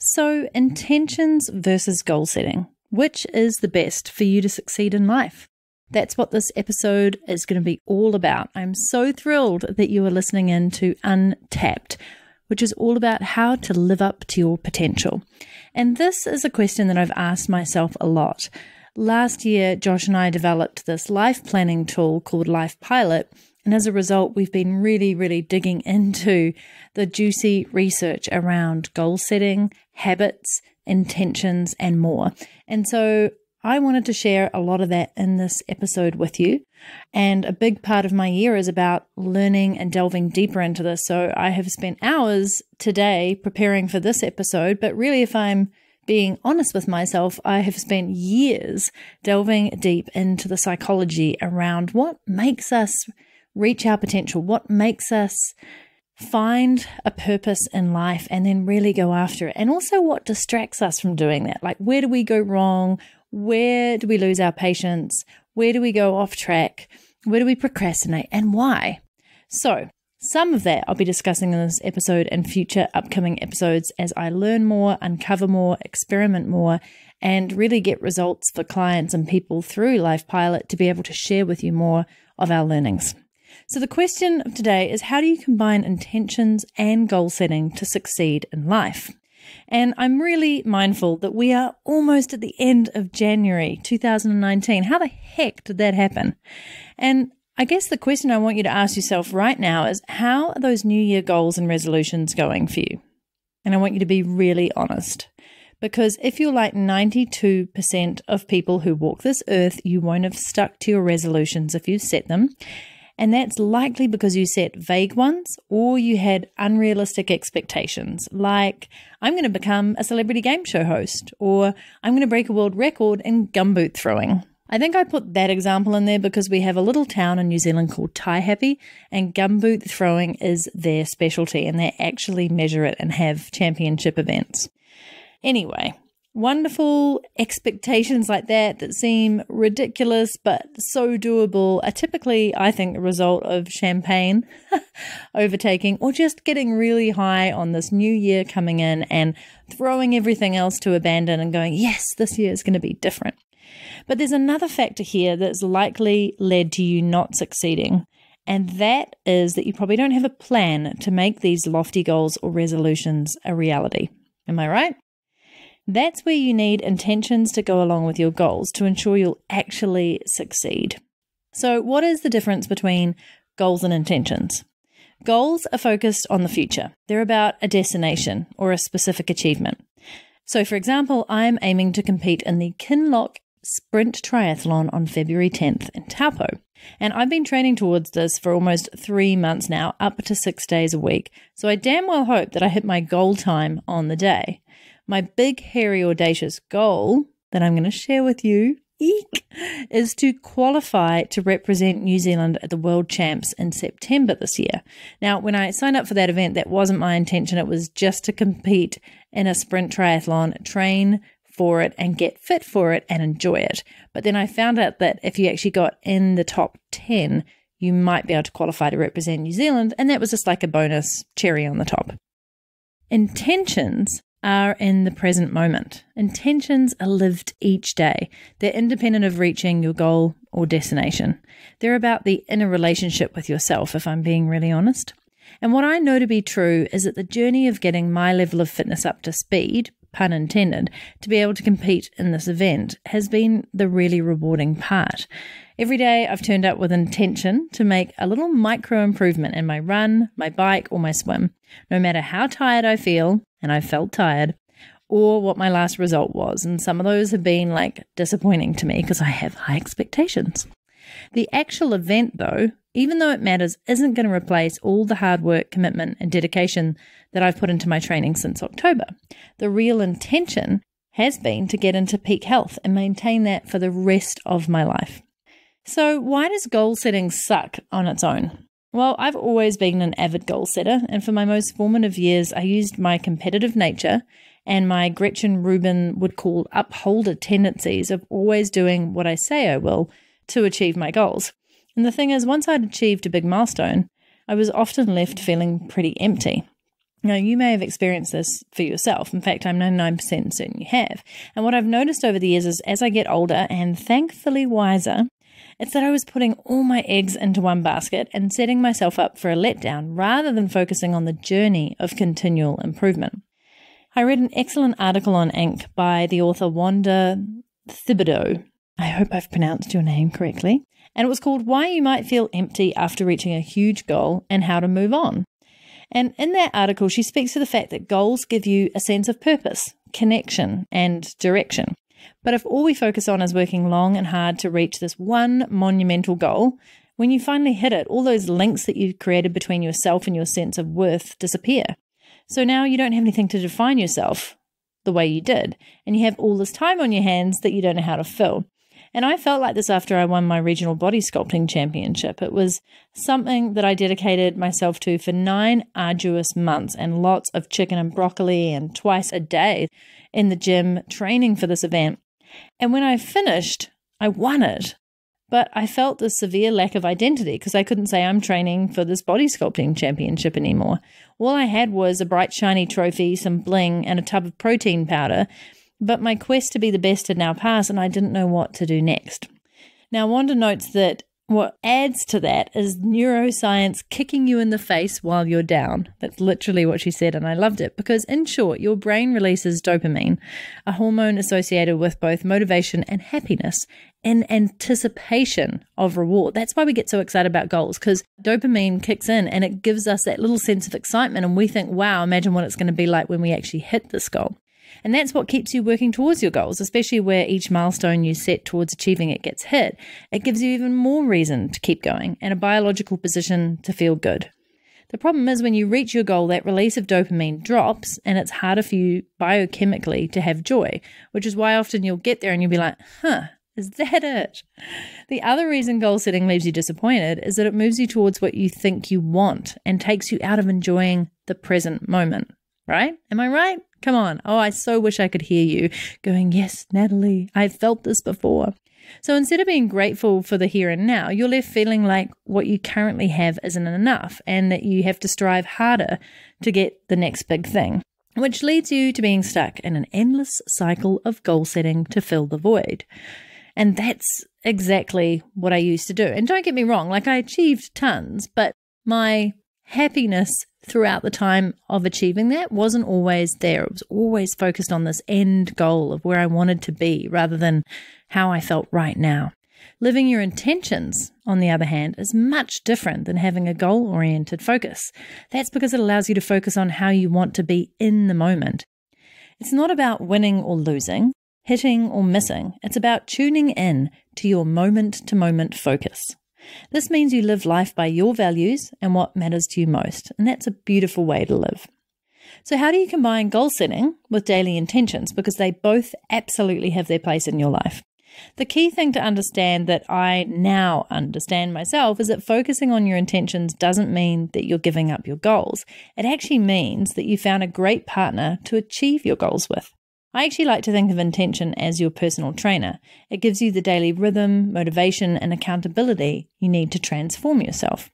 So, intentions versus goal setting. Which is the best for you to succeed in life? That's what this episode is going to be all about. I'm so thrilled that you are listening in to Untapped, which is all about how to live up to your potential. And this is a question that I've asked myself a lot. Last year, Josh and I developed this life planning tool called Life Pilot and as a result, we've been really, really digging into the juicy research around goal setting, habits, intentions, and more. And so I wanted to share a lot of that in this episode with you. And a big part of my year is about learning and delving deeper into this. So I have spent hours today preparing for this episode. But really, if I'm being honest with myself, I have spent years delving deep into the psychology around what makes us reach our potential, what makes us find a purpose in life and then really go after it. And also what distracts us from doing that. Like, where do we go wrong? Where do we lose our patience? Where do we go off track? Where do we procrastinate and why? So, some of that I'll be discussing in this episode and future upcoming episodes as I learn more, uncover more, experiment more, and really get results for clients and people through Life Pilot to be able to share with you more of our learnings. So, the question of today is how do you combine intentions and goal setting to succeed in life? And I'm really mindful that we are almost at the end of January 2019. How the heck did that happen? And I guess the question I want you to ask yourself right now is how are those New Year goals and resolutions going for you? And I want you to be really honest. Because if you're like 92% of people who walk this earth, you won't have stuck to your resolutions if you set them. And that's likely because you set vague ones or you had unrealistic expectations, like, I'm going to become a celebrity game show host, or I'm going to break a world record in gumboot throwing. I think I put that example in there because we have a little town in New Zealand called Taihape, and gumboot throwing is their specialty, and they actually measure it and have championship events. Anyway, Wonderful expectations like that that seem ridiculous but so doable are typically, I think, the result of champagne overtaking or just getting really high on this new year coming in and throwing everything else to abandon and going, yes, this year is going to be different. But there's another factor here that's likely led to you not succeeding. And that is that you probably don't have a plan to make these lofty goals or resolutions a reality. Am I right? That's where you need intentions to go along with your goals to ensure you'll actually succeed. So, what is the difference between goals and intentions? Goals are focused on the future, they're about a destination or a specific achievement. So, for example, I'm aiming to compete in the Kinloch Sprint Triathlon on February 10th in Taupo. And I've been training towards this for almost three months now, up to six days a week. So I damn well hope that I hit my goal time on the day. My big, hairy, audacious goal that I'm going to share with you eek, is to qualify to represent New Zealand at the World Champs in September this year. Now, when I signed up for that event, that wasn't my intention. It was just to compete in a sprint triathlon, train for it, and get fit for it and enjoy it. But then I found out that if you actually got in the top 10, you might be able to qualify to represent New Zealand. And that was just like a bonus cherry on the top. Intentions are in the present moment. Intentions are lived each day. They're independent of reaching your goal or destination. They're about the inner relationship with yourself, if I'm being really honest. And what I know to be true is that the journey of getting my level of fitness up to speed, pun intended, to be able to compete in this event has been the really rewarding part. Every day I've turned up with intention to make a little micro improvement in my run, my bike, or my swim. No matter how tired I feel, and I felt tired, or what my last result was. And some of those have been like disappointing to me because I have high expectations. The actual event, though, even though it matters, isn't going to replace all the hard work, commitment, and dedication that I've put into my training since October. The real intention has been to get into peak health and maintain that for the rest of my life. So, why does goal setting suck on its own? Well, I've always been an avid goal setter, and for my most formative years, I used my competitive nature and my Gretchen Rubin would call upholder tendencies of always doing what I say I will to achieve my goals. And the thing is, once I'd achieved a big milestone, I was often left feeling pretty empty. Now, you may have experienced this for yourself. In fact, I'm 99% certain you have. And what I've noticed over the years is as I get older and thankfully wiser, it's that I was putting all my eggs into one basket and setting myself up for a letdown rather than focusing on the journey of continual improvement. I read an excellent article on Inc. by the author Wanda Thibodeaux. I hope I've pronounced your name correctly. And it was called Why You Might Feel Empty After Reaching a Huge Goal and How to Move On. And in that article, she speaks to the fact that goals give you a sense of purpose, connection, and direction. But if all we focus on is working long and hard to reach this one monumental goal, when you finally hit it, all those links that you've created between yourself and your sense of worth disappear. So now you don't have anything to define yourself the way you did, and you have all this time on your hands that you don't know how to fill. And I felt like this after I won my regional body sculpting championship. It was something that I dedicated myself to for nine arduous months and lots of chicken and broccoli and twice a day in the gym training for this event. And when I finished, I won it. But I felt this severe lack of identity because I couldn't say I'm training for this body sculpting championship anymore. All I had was a bright, shiny trophy, some bling, and a tub of protein powder. But my quest to be the best had now passed, and I didn't know what to do next. Now, Wanda notes that what adds to that is neuroscience kicking you in the face while you're down. That's literally what she said, and I loved it because, in short, your brain releases dopamine, a hormone associated with both motivation and happiness, in anticipation of reward. That's why we get so excited about goals because dopamine kicks in and it gives us that little sense of excitement, and we think, wow, imagine what it's going to be like when we actually hit this goal. And that's what keeps you working towards your goals, especially where each milestone you set towards achieving it gets hit. It gives you even more reason to keep going and a biological position to feel good. The problem is when you reach your goal, that release of dopamine drops and it's harder for you biochemically to have joy, which is why often you'll get there and you'll be like, huh, is that it? The other reason goal setting leaves you disappointed is that it moves you towards what you think you want and takes you out of enjoying the present moment, right? Am I right? Come on. Oh, I so wish I could hear you going, Yes, Natalie, I've felt this before. So instead of being grateful for the here and now, you're left feeling like what you currently have isn't enough and that you have to strive harder to get the next big thing, which leads you to being stuck in an endless cycle of goal setting to fill the void. And that's exactly what I used to do. And don't get me wrong, like I achieved tons, but my happiness throughout the time of achieving that wasn't always there. It was always focused on this end goal of where I wanted to be rather than how I felt right now. Living your intentions, on the other hand, is much different than having a goal oriented focus. That's because it allows you to focus on how you want to be in the moment. It's not about winning or losing, hitting or missing. It's about tuning in to your moment to moment focus. This means you live life by your values and what matters to you most, and that's a beautiful way to live. So, how do you combine goal setting with daily intentions? Because they both absolutely have their place in your life. The key thing to understand that I now understand myself is that focusing on your intentions doesn't mean that you're giving up your goals. It actually means that you found a great partner to achieve your goals with. I actually like to think of intention as your personal trainer. It gives you the daily rhythm, motivation, and accountability you need to transform yourself.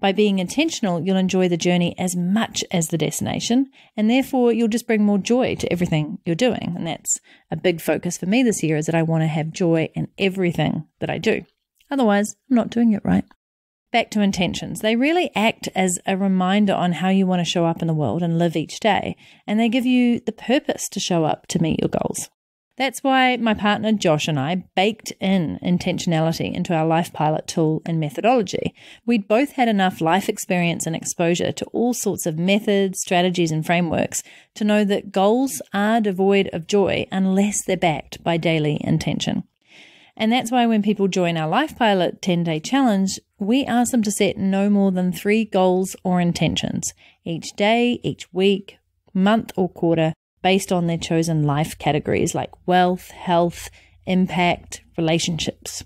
By being intentional, you'll enjoy the journey as much as the destination, and therefore you'll just bring more joy to everything you're doing. And that's a big focus for me this year is that I want to have joy in everything that I do. Otherwise, I'm not doing it right. Back to intentions. They really act as a reminder on how you want to show up in the world and live each day, and they give you the purpose to show up to meet your goals. That's why my partner Josh and I baked in intentionality into our Life Pilot tool and methodology. We'd both had enough life experience and exposure to all sorts of methods, strategies, and frameworks to know that goals are devoid of joy unless they're backed by daily intention. And that's why when people join our Life Pilot 10 day challenge, we ask them to set no more than three goals or intentions each day, each week, month, or quarter based on their chosen life categories like wealth, health, impact, relationships.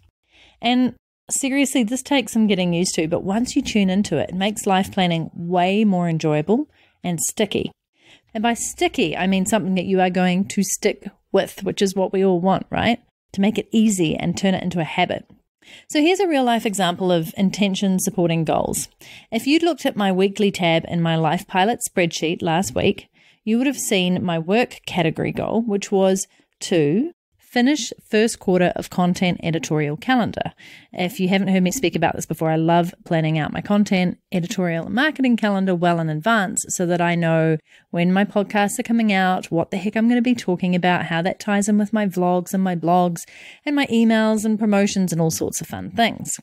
And seriously, this takes some getting used to, but once you tune into it, it makes life planning way more enjoyable and sticky. And by sticky, I mean something that you are going to stick with, which is what we all want, right? to make it easy and turn it into a habit. So here's a real life example of intention supporting goals. If you'd looked at my weekly tab in my Life Pilot spreadsheet last week, you would have seen my work category goal, which was to finish first quarter of content editorial calendar. If you haven't heard me speak about this before, I love planning out my content editorial and marketing calendar well in advance so that I know when my podcasts are coming out, what the heck I'm going to be talking about, how that ties in with my vlogs and my blogs and my emails and promotions and all sorts of fun things.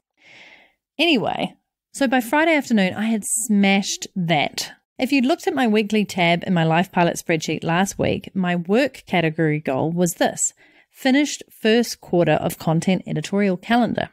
Anyway, so by Friday afternoon, I had smashed that. If you'd looked at my weekly tab in my Life Pilot spreadsheet last week, my work category goal was this finished first quarter of content editorial calendar.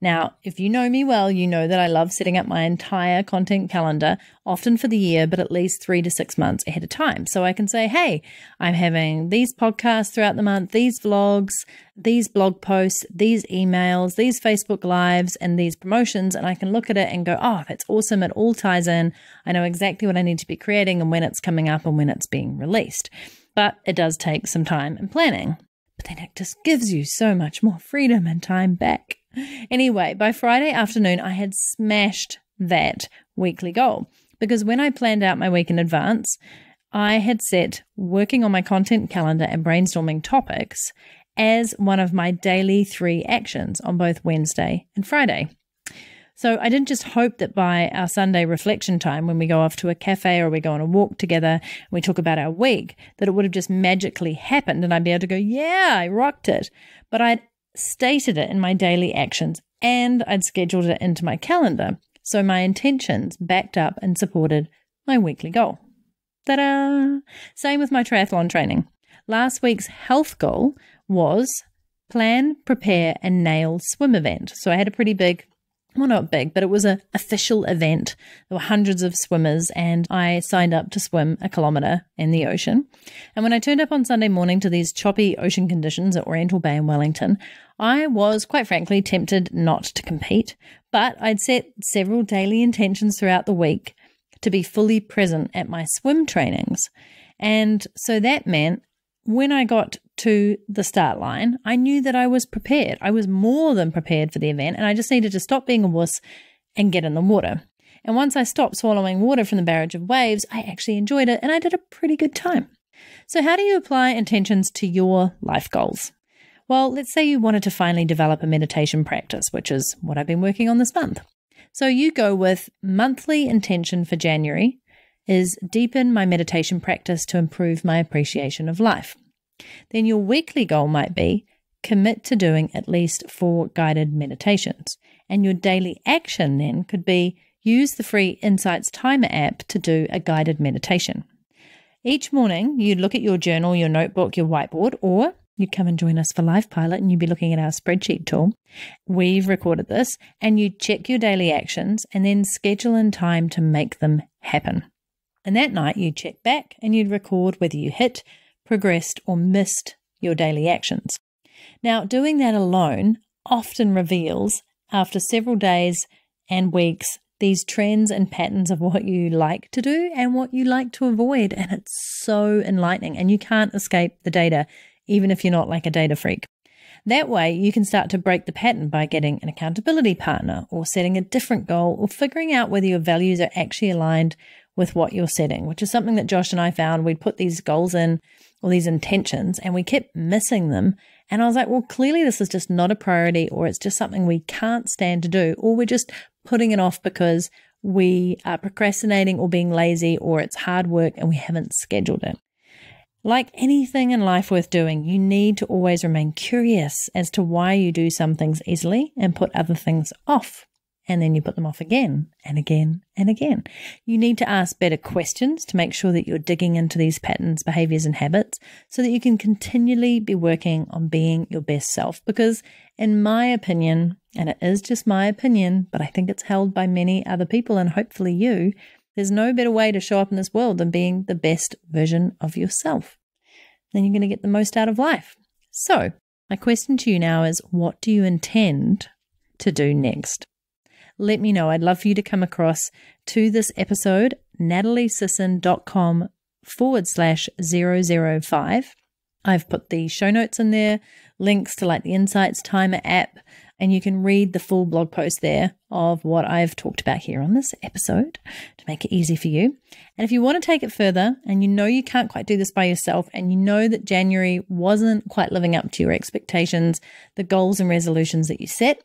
Now, if you know me well, you know that I love setting up my entire content calendar, often for the year, but at least three to six months ahead of time. So I can say, hey, I'm having these podcasts throughout the month, these vlogs, these blog posts, these emails, these Facebook lives, and these promotions. And I can look at it and go, oh, that's awesome. It all ties in. I know exactly what I need to be creating and when it's coming up and when it's being released. But it does take some time and planning. But then it just gives you so much more freedom and time back. Anyway, by Friday afternoon, I had smashed that weekly goal because when I planned out my week in advance, I had set working on my content calendar and brainstorming topics as one of my daily three actions on both Wednesday and Friday. So I didn't just hope that by our Sunday reflection time, when we go off to a cafe or we go on a walk together, and we talk about our week, that it would have just magically happened and I'd be able to go, yeah, I rocked it. But I'd stated it in my daily actions and I'd scheduled it into my calendar. So my intentions backed up and supported my weekly goal. Ta da! Same with my triathlon training. Last week's health goal was plan, prepare, and nail swim event. So I had a pretty big well, not big, but it was an official event. There were hundreds of swimmers, and I signed up to swim a kilometre in the ocean. And when I turned up on Sunday morning to these choppy ocean conditions at Oriental Bay in Wellington, I was quite frankly tempted not to compete. But I'd set several daily intentions throughout the week to be fully present at my swim trainings. And so that meant when I got to the start line, I knew that I was prepared. I was more than prepared for the event, and I just needed to stop being a wuss and get in the water. And once I stopped swallowing water from the barrage of waves, I actually enjoyed it and I did a pretty good time. So, how do you apply intentions to your life goals? Well, let's say you wanted to finally develop a meditation practice, which is what I've been working on this month. So, you go with monthly intention for January is deepen my meditation practice to improve my appreciation of life. Then your weekly goal might be commit to doing at least four guided meditations. And your daily action then could be use the free Insights Timer app to do a guided meditation. Each morning, you'd look at your journal, your notebook, your whiteboard, or you'd come and join us for Life Pilot and you'd be looking at our spreadsheet tool. We've recorded this and you'd check your daily actions and then schedule in time to make them happen. And that night, you'd check back and you'd record whether you hit, progressed, or missed your daily actions. Now, doing that alone often reveals, after several days and weeks, these trends and patterns of what you like to do and what you like to avoid. And it's so enlightening, and you can't escape the data, even if you're not like a data freak. That way, you can start to break the pattern by getting an accountability partner or setting a different goal or figuring out whether your values are actually aligned with what you're setting, which is something that Josh and I found. We'd put these goals in or these intentions and we kept missing them. And I was like, well, clearly this is just not a priority or it's just something we can't stand to do, or we're just putting it off because we are procrastinating or being lazy or it's hard work and we haven't scheduled it. Like anything in life worth doing, you need to always remain curious as to why you do some things easily and put other things off and then you put them off again and again and again. You need to ask better questions to make sure that you're digging into these patterns, behaviors, and habits so that you can continually be working on being your best self. Because, in my opinion, and it is just my opinion, but I think it's held by many other people and hopefully you, there's no better way to show up in this world than being the best version of yourself. Then you're going to get the most out of life. So, my question to you now is what do you intend to do next? Let me know. I'd love for you to come across to this episode, nataliesisson.com forward slash 005. I've put the show notes in there, links to like the Insights Timer app And you can read the full blog post there of what I've talked about here on this episode to make it easy for you. And if you want to take it further and you know you can't quite do this by yourself and you know that January wasn't quite living up to your expectations, the goals and resolutions that you set,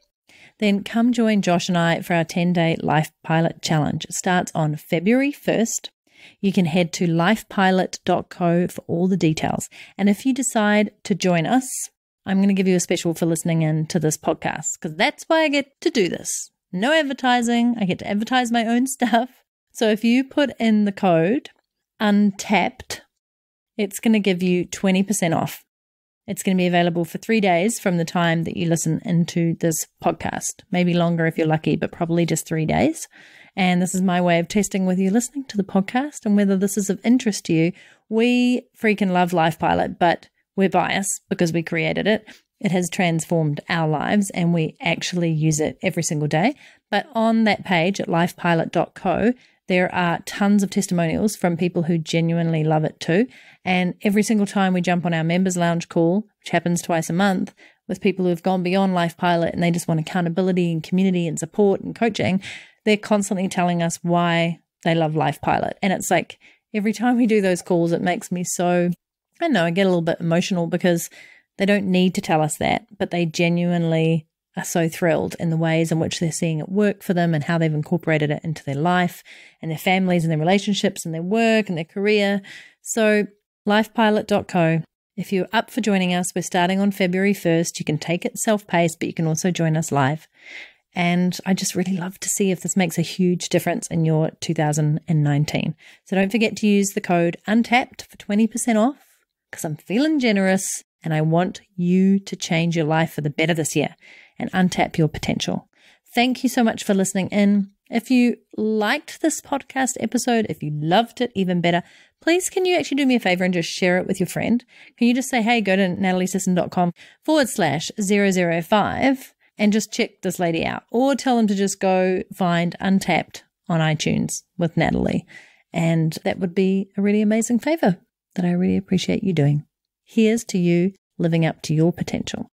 then come join Josh and I for our 10 day Life Pilot Challenge. It starts on February 1st. You can head to lifepilot.co for all the details. And if you decide to join us, I'm going to give you a special for listening in to this podcast because that's why I get to do this. No advertising. I get to advertise my own stuff. So if you put in the code untapped, it's going to give you 20% off. It's going to be available for three days from the time that you listen into this podcast. Maybe longer if you're lucky, but probably just three days. And this is my way of testing whether you're listening to the podcast and whether this is of interest to you. We freaking love Life Pilot, but we're biased because we created it. It has transformed our lives and we actually use it every single day. But on that page at lifepilot.co, there are tons of testimonials from people who genuinely love it too. And every single time we jump on our members lounge call, which happens twice a month, with people who have gone beyond Life Pilot and they just want accountability and community and support and coaching, they're constantly telling us why they love Life Pilot. And it's like every time we do those calls, it makes me so, I don't know, I get a little bit emotional because they don't need to tell us that, but they genuinely are so thrilled in the ways in which they're seeing it work for them and how they've incorporated it into their life and their families and their relationships and their work and their career. So, lifepilot.co. If you're up for joining us, we're starting on February 1st. You can take it self paced, but you can also join us live. And I just really love to see if this makes a huge difference in your 2019. So don't forget to use the code UNTAPPED for 20% off because I'm feeling generous and I want you to change your life for the better this year and untap your potential. Thank you so much for listening in. If you liked this podcast episode, if you loved it even better, please can you actually do me a favor and just share it with your friend? Can you just say, hey, go to nataliesisson.com forward slash 005 and just check this lady out or tell them to just go find Untapped on iTunes with Natalie. And that would be a really amazing favor that I really appreciate you doing. Here's to you living up to your potential.